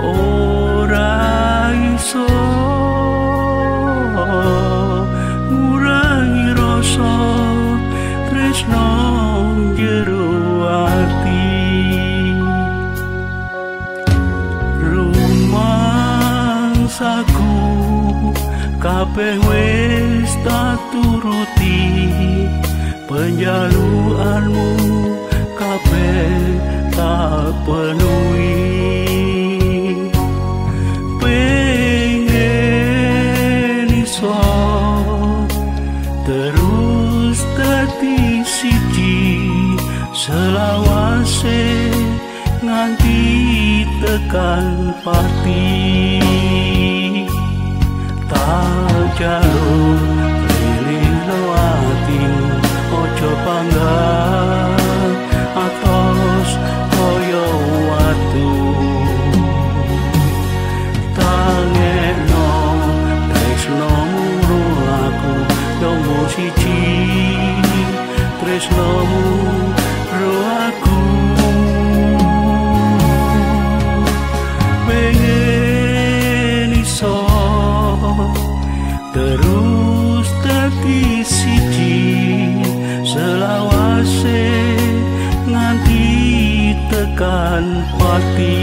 ora iso ngurangi rasa tresno jero ati. Rumangsaku kabeh wis tak turuti penjaluanmu penuhi pengen iso terus dadi siji selawase nganti tekan pati. Tak jalur yomo siji tresno muro aku pengen iso terus dadi siji selawase nganti tekan pati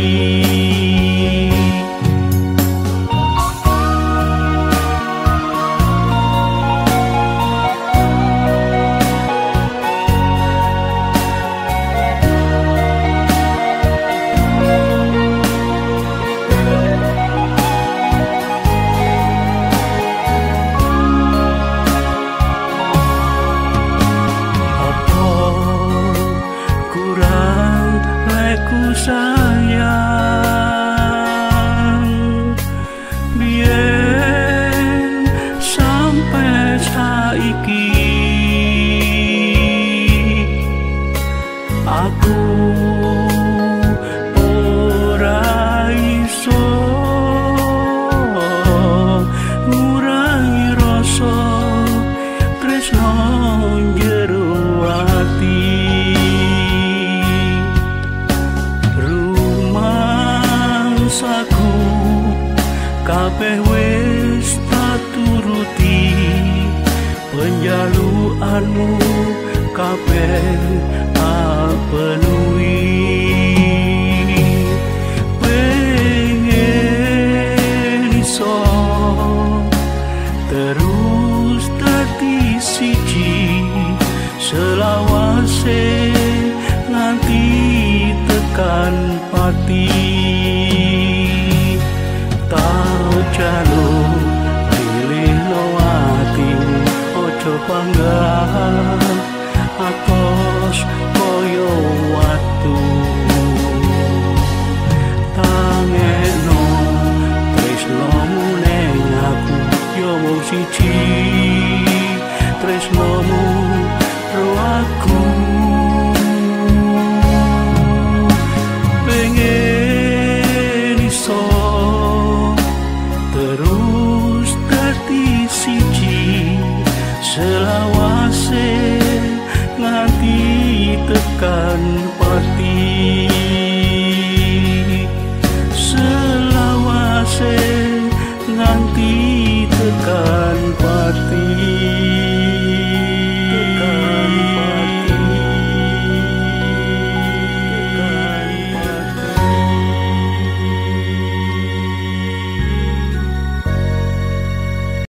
rumangsaku kabeh wis tak turuti. Penjaluanmu kabeh tak penuhi. Pengen iso terus dadi siji selawase nganti tekan pati tau jaluk pilih lo atimu ojo panggang atos koyo watu. Tangeno tresnomu neng aku yo wong siji. Tresnomu ro aku Kan pasti selawase nganti tekan pati